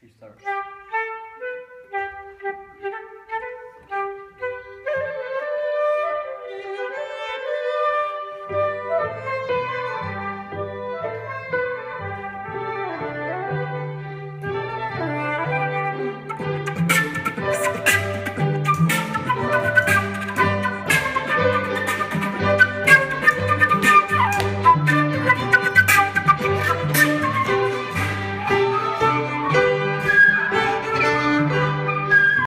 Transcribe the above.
You starts.